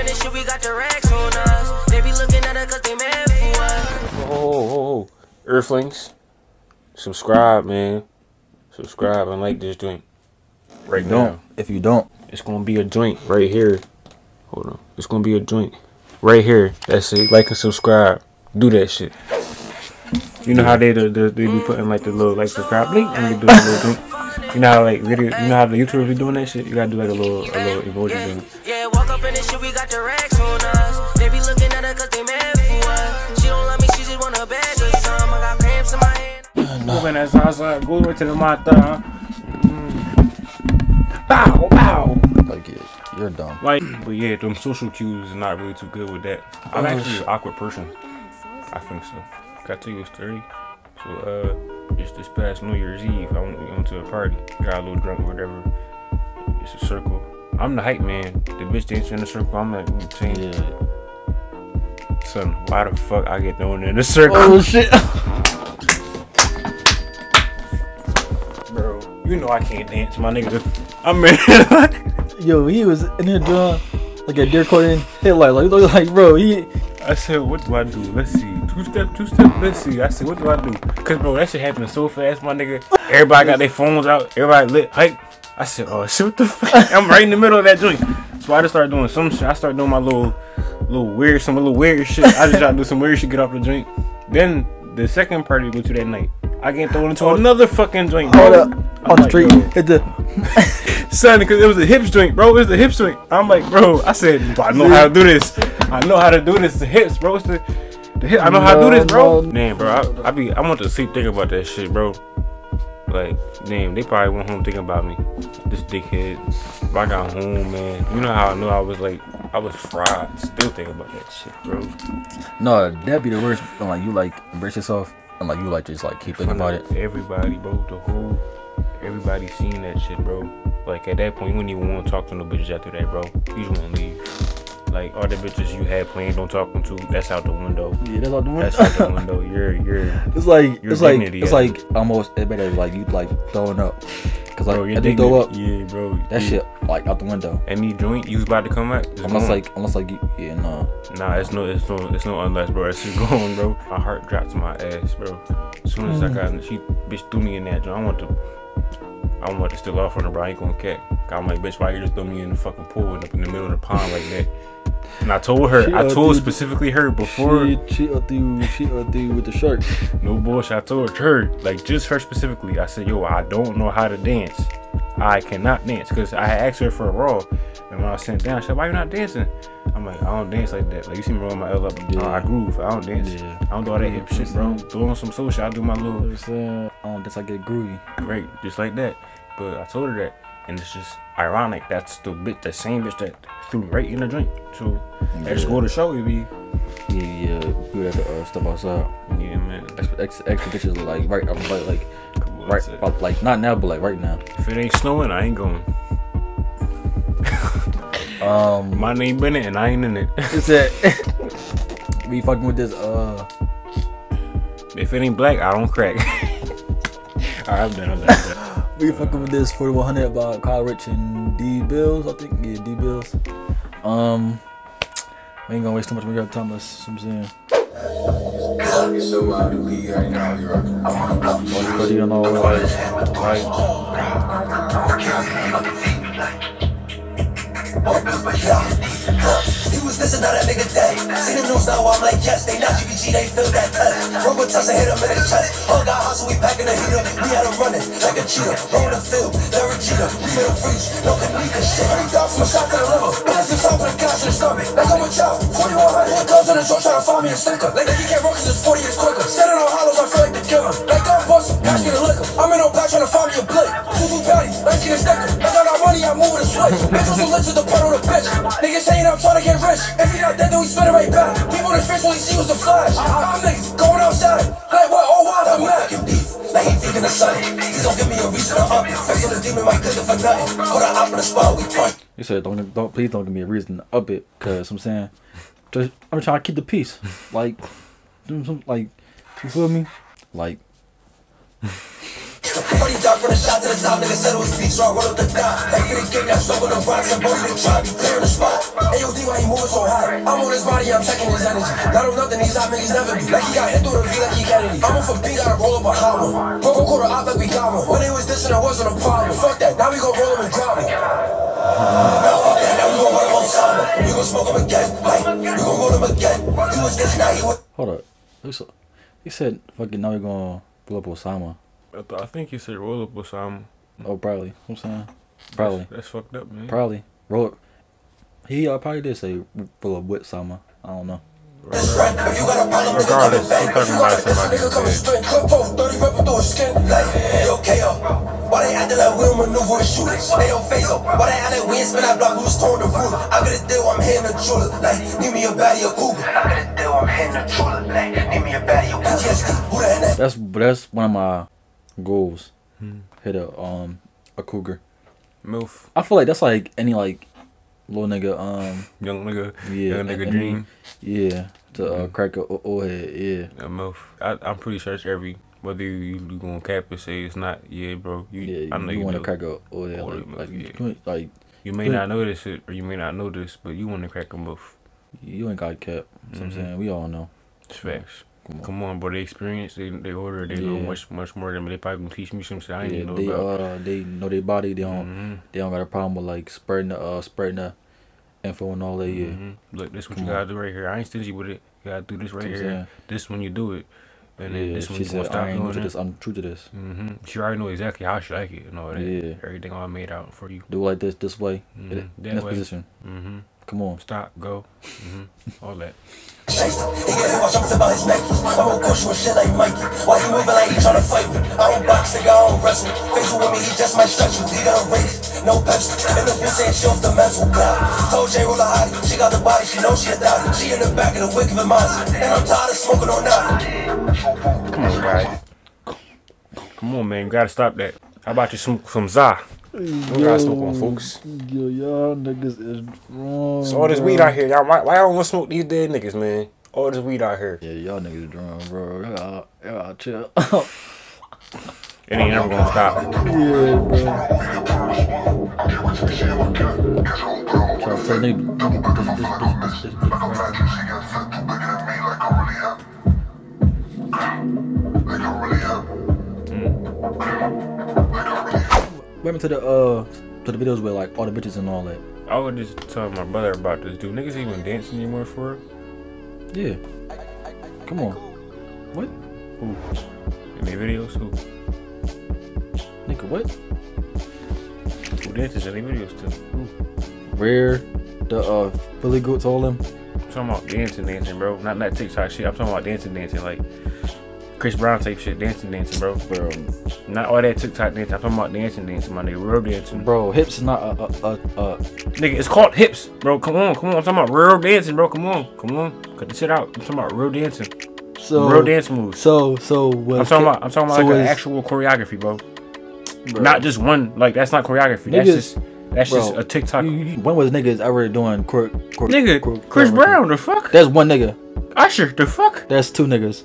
in this shit, we got the racks on us. They be looking at us cause they mad for us. Oh, oh, oh, Earthlings, subscribe, man. Subscribe and like this joint right now. Don't. If you don't, It's gonna be a joint right here. Hold on. It's gonna be a joint right here. That's it. Like and subscribe. Do that shit. You know how they the, the, they be putting like the little like subscribe link and they do the little joint. You know how like video. You know how the YouTubers be doing that shit. You gotta do like a little a little emoji joint. Hand. Moving that salsa, go right to the mata. Mm. Bow, bow. like it, you're dumb. Like, but yeah, them social cues is not really too good with that. I'm actually an awkward person. I think so. Got to you, it's 30. So, uh, just this past New Year's Eve, I went, we went to a party. Got a little drunk or whatever. It's a circle. I'm the hype man. The bitch dancing in the circle. I'm like, saying, Yeah. son, why the fuck I get thrown in the circle? Oh shit. you know I can't dance, my nigga. I'm in. Yo, he was in there doing like a deer caught headlight. Like, look like, bro, he. I said, what do I do? Let's see. Two step, two step, let's see. I said, what do I do? Cause bro, that shit happened so fast, my nigga. Everybody got their phones out, everybody lit hype. I said, oh shit, what the fuck? I'm right in the middle of that joint. So I just started doing some shit. I started doing my little little weird, some little weird shit. I just tried to do some weird shit, get off the joint. Then the second party we go to that night, I get thrown into another fucking drink. Hold up I'm on the like, street. Hit the. son, because it was a hips joint, bro. It was the hips joint. I'm like, bro. I said, I know how to do this. I know how to do this. The hips, bro. It's the, the hip. I know how to do this, bro. No, no. Damn, bro. I, I be. I want to sleep thinking about that shit, bro. Like, damn, they probably went home thinking about me. This dickhead. But I got home, man. You know how I knew I was like, I was fried. Still thinking about that shit, bro. No, that'd be the worst. Like you like embrace yourself, and like you like just like keep thinking about it. Everybody, bro. The whole, everybody seen that shit, bro. Like at that point, you wouldn't even want to talk to no bitches after that, bro. You just want to leave. Like all the bitches you had planned on talking to, that's out the window. Yeah, that's out the window. That's out the window. You're, you're, It's like Your it's like it's like almost it better like you like throwing up, cause like bro. You throw up, yeah, bro. that yeah. shit like out the window. Any joint you was about to come out, Unless gone. like unless like you, yeah no. Nah, it's no, it's no, it's no unless, bro. It's just going, bro. My heart dropped to my ass, bro. As soon as I mm. got, in, she bitch threw me in that joint. I want to, I want to steal off on her, bro. I ain't gonna cat. I'm like, bitch, why you just throw me in the fucking pool and up in the middle of the pond like that? And I told her, She I told specifically her before. She she up through she up through with the shark. No bullshit. I told her, like, just her specifically. I said, yo, I don't know how to dance. I cannot dance. Because I had asked her for a raw. And when I was sitting down, she said, why you not dancing? I'm like, I don't dance like that. Like, you see me roll my L up. Yeah. I groove. I don't dance. Yeah. I don't do all that hip shit, bro. Doing some social, I do my You little, saying? Um, that's like get groovy. right, just like that. But I told her that. And it's just ironic. That's the bit, the same bitch that threw me right in the drink. So, I just Yeah. go to show you, be. Yeah, yeah, we have to uh, step outside. Yeah, man. Extra, extra, extra bitches like right, I'm like, like right, that's about, like not now, but like right now. If it ain't snowing, I ain't going. Um, My name Bennett, and I ain't in it. it's that we fucking with this. Uh, If it ain't black, I don't crack. Alright, I'm done. I'm done. I'm done. We fucking with this 4100 about Kyle Richh and Dee Billz. I think yeah, Dee Billz. Um, we ain't gonna waste too much more time. Let's, I'm saying. The right Buddy on all like, like He was this that nigga dead. See the news now, I'm like, yes, they not GBG, they feel that touch. Rubber touch and hit him in the chest. Hug our hustle, we packing the heater. We had him running like a cheetah. Roll the field, Larry Jeter. We made him freeze, no Kanika shit. Three dogs from a shot to the liver. To top of the cash in the stomach. Like I'm a child, 4100 here comes in the joint trying to find me a sticker. Like he can't run cause it's 40 years quicker. Standing on hollows, I feel like the giver. Like I'm bustin', pass me the liquor. I'm in no back trying to find me a blick. Two patties, let's get a sticker. I got our money, I move with a switch. Bitches who lit to the pedal the bitch. Niggas saying I'm trying to get rich. If he not dead, then we spin it right back. People in face when he see was the flash. I, I, I'm niggas going outside. Like what? Like he thinking of something. Please don't give me a reason to up. Face on the demon, cook it for nothing. Her up in the spot, we punch. you said, don't, don't, please don't give me a reason to up it, cause I'm saying, just I'm trying to keep the peace. Like, like, you feel me? Like, Forty dog shot to the top, nigga said it was so I roll up the dot. Like for the game, that's over the rocks, and Bodie the try, be clear the spot. AOD, why he moving so on his body, I'm checking his energy. Not on nothing, hot never. Like he got hit through the V like he Kennedy. I'm off a beat, gotta roll up a hot one. Purple quarter like we got one. When was dissing, it wasn't a problem. Fuck that, now we gon' roll him and drop him. Now fuck that, now we gon' him on Sama. We gon' smoke him again. Like, we gon' roll him again. He was dissing, now he was. Hold up. He said, he said fucking now we're gonna blow up Osama. I, th- I think you said roll up with some. Oh, probably. You know what I'm saying? Probably. That's, that's fucked up, man. Probably. Roll. up. He uh, probably did say pull up with Sama. I don't know. This right. You got a problem, nigga, Regardless, come and. I'm talking If about a somebody nigga, come dead. straight. Clip post, 30 ripping through his skin. Like, hey. Why they acting like we don't maneuver and shooters? They don't phase up. Why they act like we ain't spin that block, we was torn the ruler. I got a deal, I'm hitting the jeweler. Like, need me a baddie, a cougar. I got a deal, I'm hitting the jeweler. Like, need me a baddie, a PTSD. Who the hell that? That's that's one of my goals. Hit a um a cougar. MILF, I feel like that's like any like little nigga um young nigga, yeah young nigga any- dream. yeah to uh, crack a old head yeah A MILF. I, I'm pretty sure it's every, whether you, you gonna cap it, say it's not, yeah, bro. You, yeah I know you, you, want to crack a old head like MILF, like, yeah. you like You may not notice it or you may not know this, but you want to crack a MILF. you ain't got kept. You know what I'm Mhm. saying we all know. It's facts. Come on. Come on, bro. They experience, they, they order, they know much much more than me. They probably gonna teach me some shit I Yeah, know they about. uh they know their body. They don't Mhm. they don't got a problem with like spreading the uh spreading the info and all that. Yeah, Mhm. Look, this what Come you gotta do right here. I ain't stingy with it. You gotta do this right See what I'm here. saying? This when you do it, and then yeah. this you gonna said I ain't new to this. I'm true to this. hmm She already know exactly how she like it and all that. Yeah. Everything all made out for you. Do it like this this way. Mhm. In this way. position. hmm Come on. Stop. Go. hmm All that. He get hit while I'm about his Nike. I'm on push with shit like Mikey. Why he moving like he tryna fight me? I don't box, nigga, I don't wrestle. Facial with me, he just might stretch you. He done raised, no pencil. And the bitch saying she off the mental block. Told J roll a hottie, she got the body, she know she a dottie. She in the back of the wick of mine. And I'm tired of smoking on naughty. Come on, guys. Come on, man. You gotta stop that. How about you some some za? You gotta smoke on, folks. Yo, y'all niggas is wrong. So all this weed out here, y'all. Why, why y'all don't want to smoke these dead niggas, man? All this weed out here. Yeah, y'all niggas drunk, bro. Y'all, y'all chill. It ain't never gonna stop. yeah, bro. This, this, this, right. Remember to the uh to the videos with like all the bitches and all that. I was just telling my brother about this. Do niggas even dance anymore for real? Yeah. Come on. What? Who? In their videos? Who? Nigga, what? Who dances in their videos too? Who? Rare. The uh Philly Goats all them. I'm talking about dancing, dancing, bro. Not that TikTok shit. I'm talking about dancing, dancing, like Chris Brown type shit. Dancing, dancing, bro. Bro, Not all that TikTok dancing. I'm talking about dancing, dancing, my nigga. Real dancing. bro, hips is not a a a, a Nigga, it's called hips, bro. Come on, come on. I'm talking about real dancing, bro. Come on, come on. Cut the shit out. I'm talking about real dancing. so real dance moves. So so was I'm talking about. I'm talking about so like an actual choreography, bro. bro, Not just one. Like that's not choreography. That's just that's bro, just a TikTok. you- you- when was niggas ever doing chor- Nigga, Chris? Brown, the fuck? That's one nigga. Usher, the fuck? That's two niggas.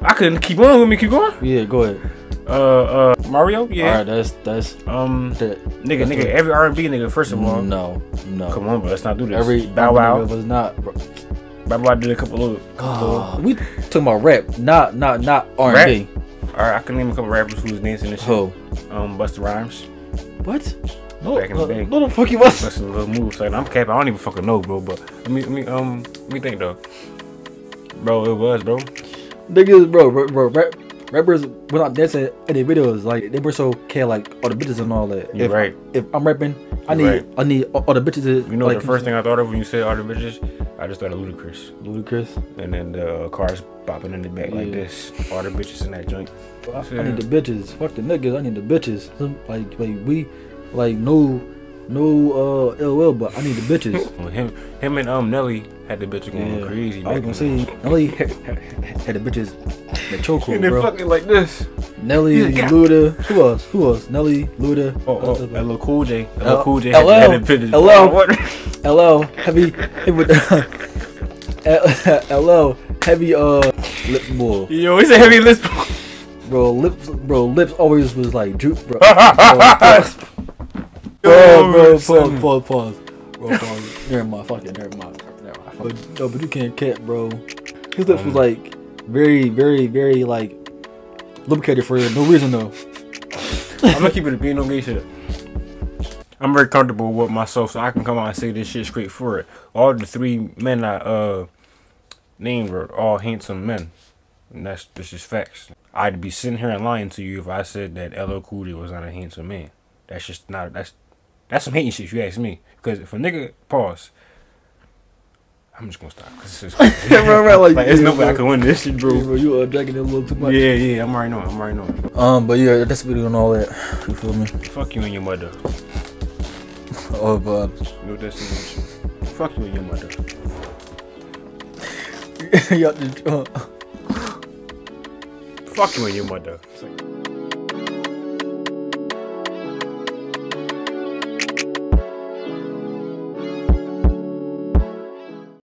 I couldn't keep on with me. Keep going. Yeah, go ahead. Uh, uh, Mario, yeah. right, that's that's Um, that. nigga, that's nigga, what- every R&B nigga. First of all, no, no. come on, but let's not do this. Every Bow Wow, was not. Bro. Bow Wow did a couple of. Oh, we talking about rap, not not not R and B. All right, I can name a couple rappers who was dancing and shit. Who? Um, Busta Rhymes, What? No, Back in the day. no, the fuck you was. busting little moves. Like I'm capping. I don't even fucking know, bro. But let me, let me, um, let me think though. Bro, it was, bro. Niggas, bro, bro, bro rap, rappers were not dancing in their videos. Like they were so care like all the bitches and all that. You're if, right. If I'm rapping, I You're need right. I need all, all the bitches. To, You know like, the first thing I thought of when you said all the bitches, I just thought of Ludacris, Ludacris. and then the uh, cars popping in the back like this. All the bitches in that joint. I, I need the bitches. Fuck the niggas. I need the bitches. Like like we like no no uh ill will, but I need the bitches. Well, him, him and um Nelly had the bitches going Yeah. crazy. I was back gonna say Nelly had, had, had the bitches the chokehold, And then bro. fucking like this. Nelly, Yeah, yeah. Luda. Who else? Who else? Nelly, Luda. Oh, oh, uh, cool J. That L- little cool J LL. had, had the bitches. LL. What? LL heavy, heavy with LL heavy uh lip boy. Yo, it's a heavy list. Bro, lips bro, lips always was like droop bro. Yo, Bro, bro, son. pause, pause, pause. Bro, pause. Never mind, fuck it, never mind. Never mind. But, no, but you can't cat, bro. His lips was like very, very, very like lubricated for no reason though. I'm gonna keep it a being no gay shit. I'm very comfortable with myself, so I can come out and say this shit straight for it. All the three men I uh named were all handsome men, and that's this is facts. I'd be sitting here and lying to you if I said that LL Cool J was not a handsome man. That's just not that's that's some hating shit if you ask me. Because if a nigga pause, I'm just gonna stop. Cause it's just, right, right, like, like, there's yeah, no way I can win this shit, Yeah, bro. bro, you uh, dragging it a little too much. Yeah, yeah, I'm already knowing. I'm already knowing. Um, but yeah, that's video and all that. You feel me? Fuck you and your mother. Oh, but No destination. Fuck you and your mother. y'all just, uh, Fuck you and your mother. It's like-